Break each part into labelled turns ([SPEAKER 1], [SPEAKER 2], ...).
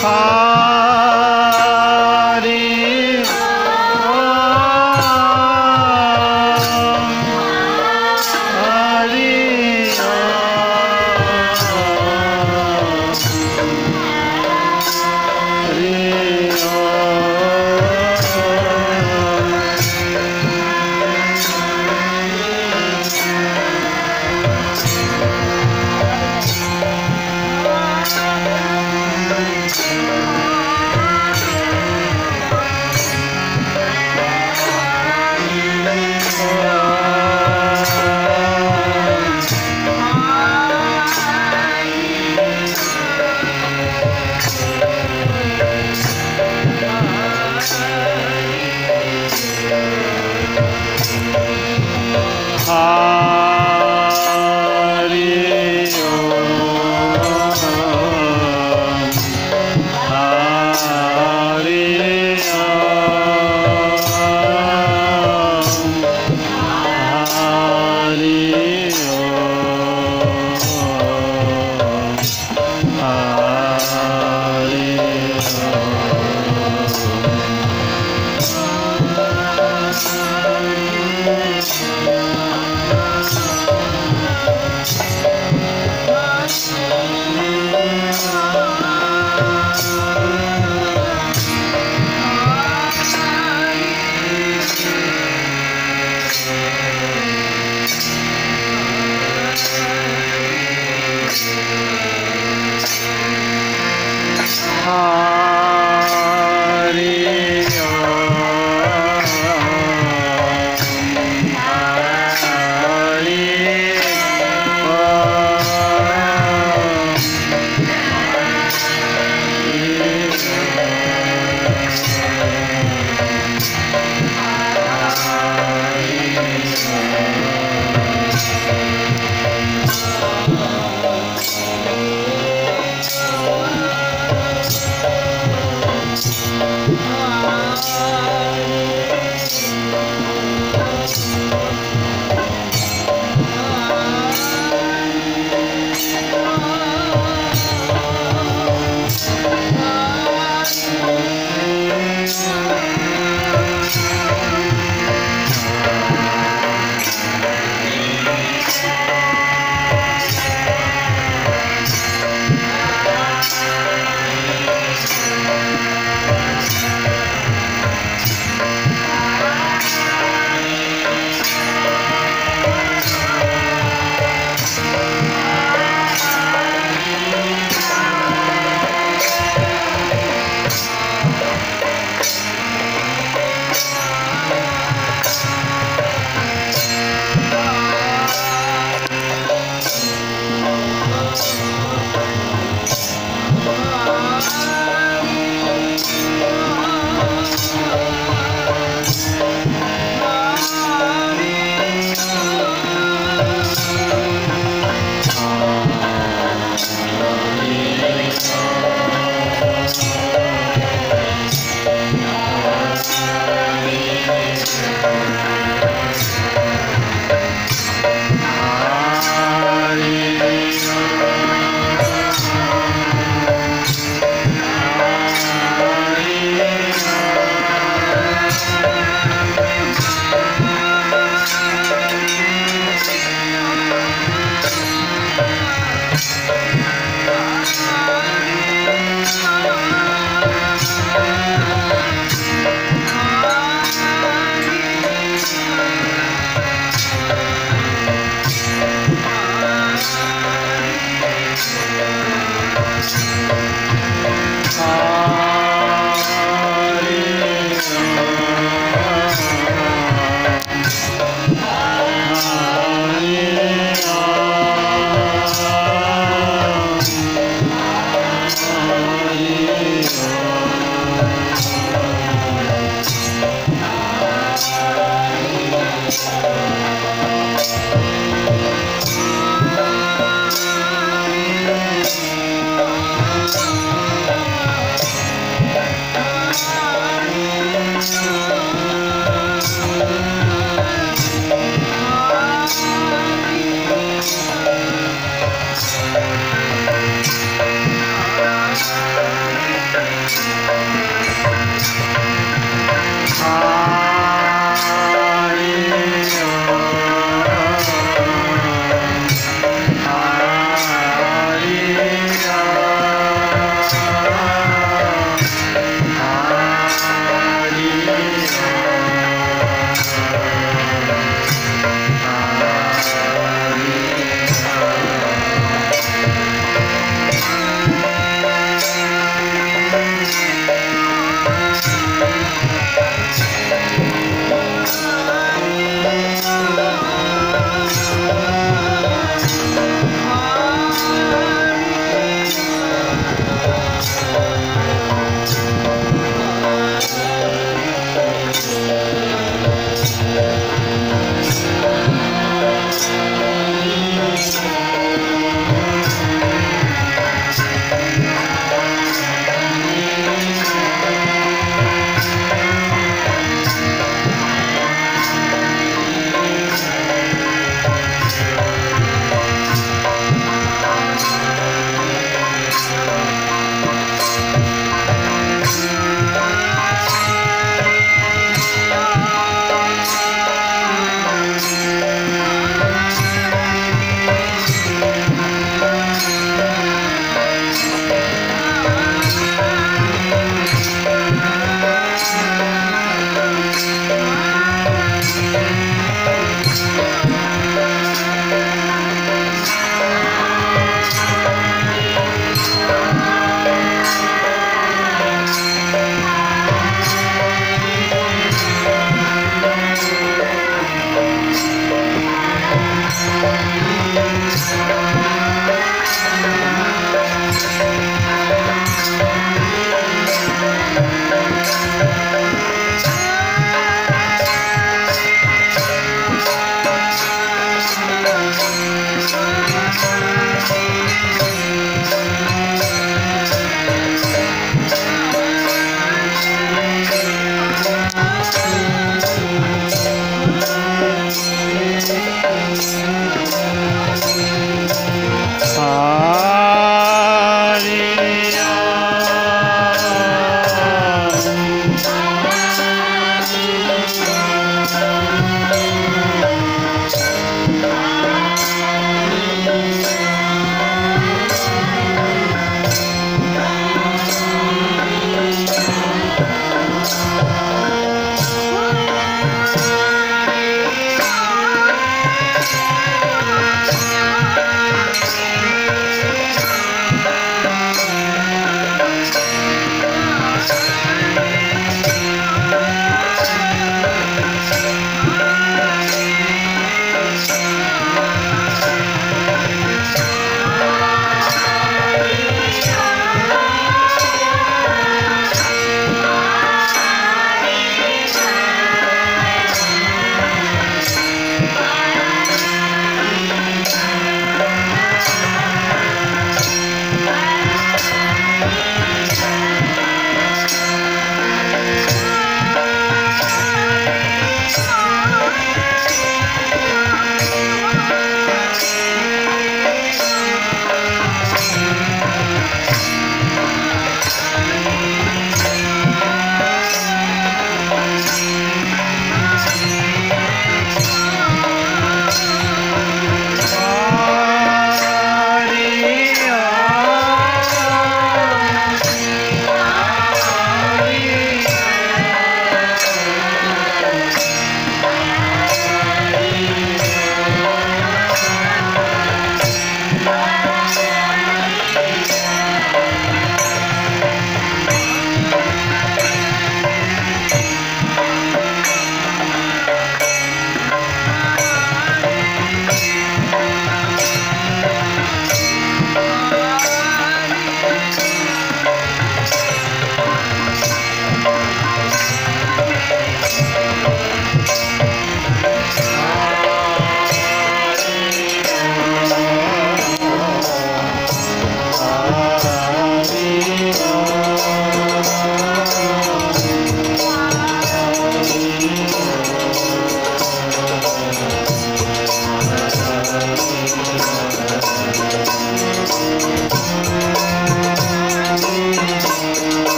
[SPEAKER 1] さ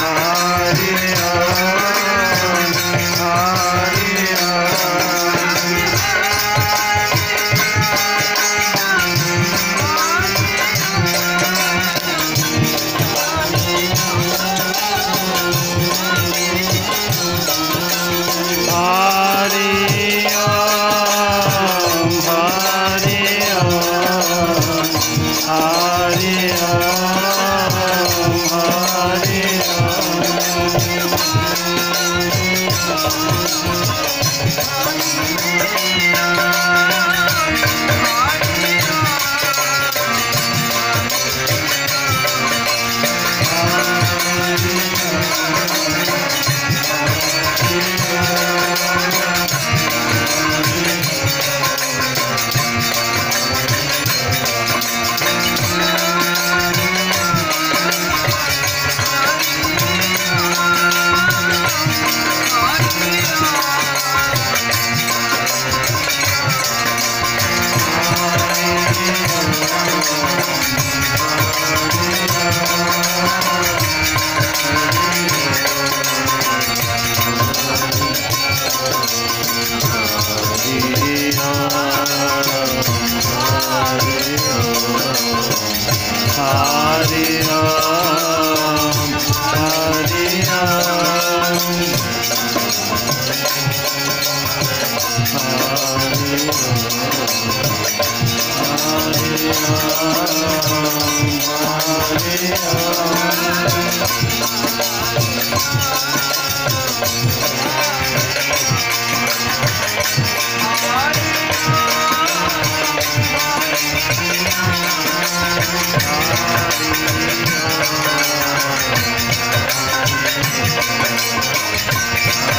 [SPEAKER 1] Hare Hare Thank you.